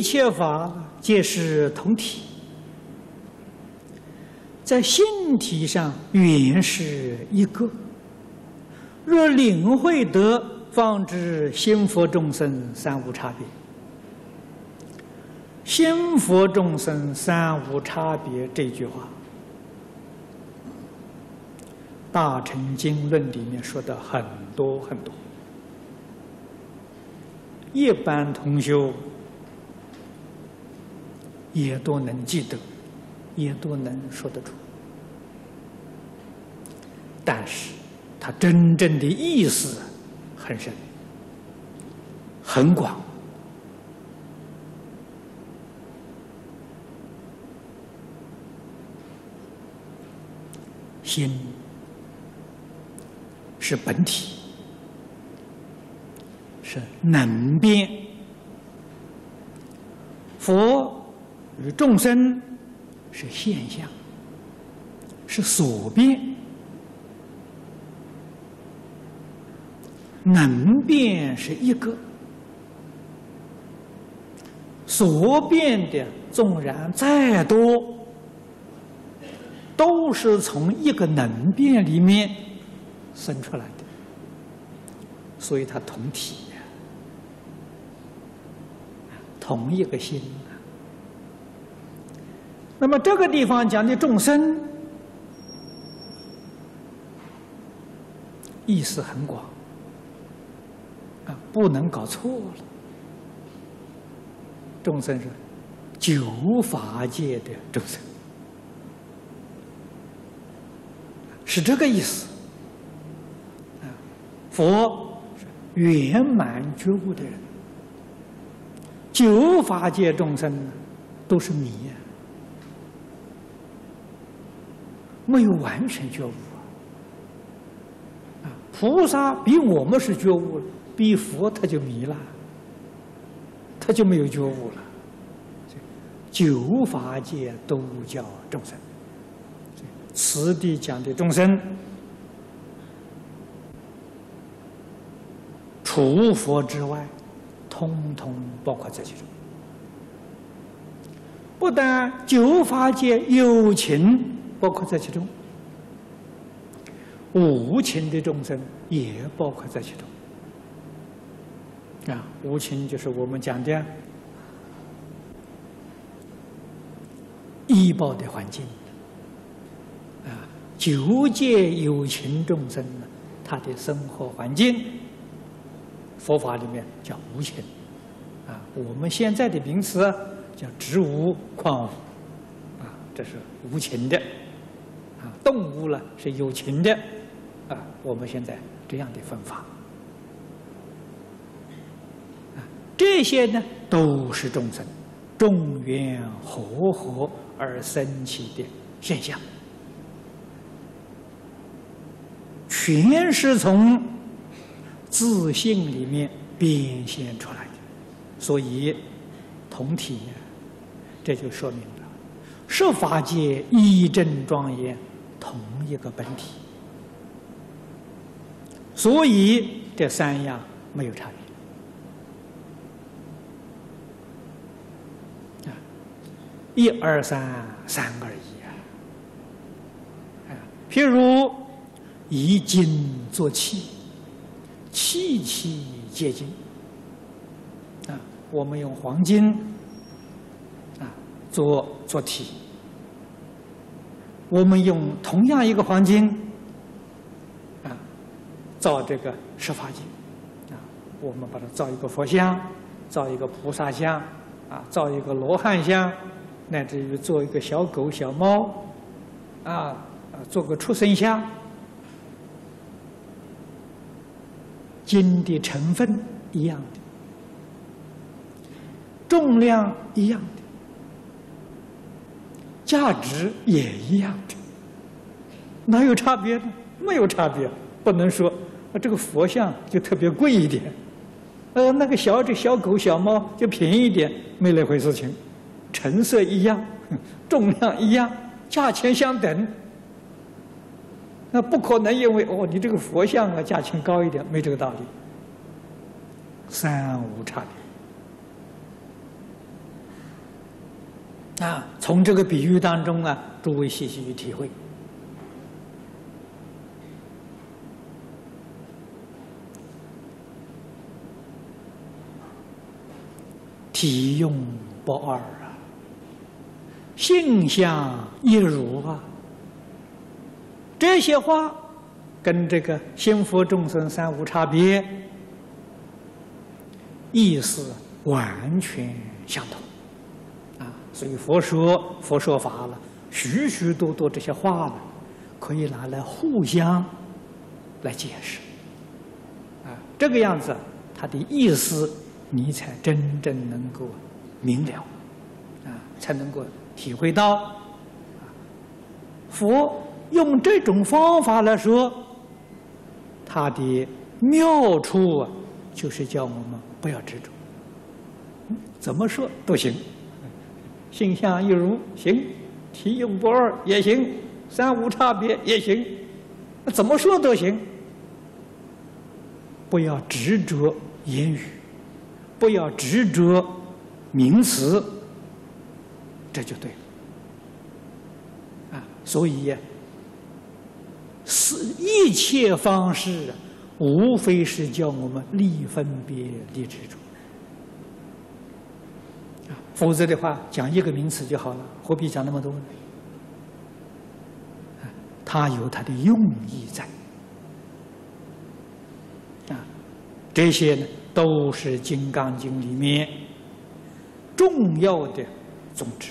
一切法皆是同体，在性体上原是一个。若领会得，方知心佛众生三无差别。心佛众生三无差别这句话，《大乘经论》里面说的很多很多，一般同修也都能记得，也都能说得出，但是它真正的意思很深，很广。心是本体，是能变；佛众生是现象，是所变。能变是一个，所变的纵然再多。都是从一个能变里面生出来的，所以它同体，同一个心。那么这个地方讲的众生，意思很广啊，不能搞错了。众生是九法界的众生。是这个意思，佛圆满觉悟的人，九法界众生都是迷呀，没有完全觉悟啊。菩萨比我们是觉悟，比佛他就迷了，他就没有觉悟了。九法界都叫众生。此地讲的众生，除佛之外，通通包括在其中。不但九法界有情包括在其中，无情的众生也包括在其中。啊，无情就是我们讲的医报的环境。啊九界有情众生呢，他的生活环境，佛法里面叫无情，啊，我们现在的名词叫植物、矿物，啊，这是无情的，啊，动物呢是有情的，啊，我们现在这样的分法，啊，这些呢都是众生众缘和合而生起的现象。全是从自信里面变现出来的，所以同体呀，这就说明了，十法界一真庄严，同一个本体，所以这三样没有差别啊，一二三，三二一啊，譬如。以金做气，气气皆金。啊，我们用黄金啊做做体，我们用同样一个黄金啊造这个十法金啊，我们把它造一个佛像，造一个菩萨像，啊，造一个罗汉像，乃至于做一个小狗、小猫，啊啊，做个畜生像。金的成分一样的，重量一样的，价值也一样的，哪有差别呢？没有差别，不能说啊这个佛像就特别贵一点，呃那个小这小狗小猫就便宜一点，没那回事情，成色一样，重量一样，价钱相等。那不可能，因为哦，你这个佛像啊，价钱高一点，没这个道理。三无差别啊，从这个比喻当中啊，诸位细细去体会。体用不二啊，性相一如啊。这些话跟这个心佛众生三无差别，意思完全相同啊。所以佛说佛说法了，许许多多这些话呢，可以拿来互相来解释啊。这个样子，它的意思。你才真正能够明了，啊，才能够体会到，佛用这种方法来说，他的妙处啊，就是叫我们不要执着，怎么说都行，性相一如行，体用不二也行，三无差别也行，怎么说都行，不要执着言语。不要执着名词，这就对了。啊，所以是一切方式，无非是叫我们立分别、立执着。否则的话，讲一个名词就好了，何必讲那么多呢？啊，它有它的用意在。啊，这些呢？都是《金刚经》里面重要的宗旨。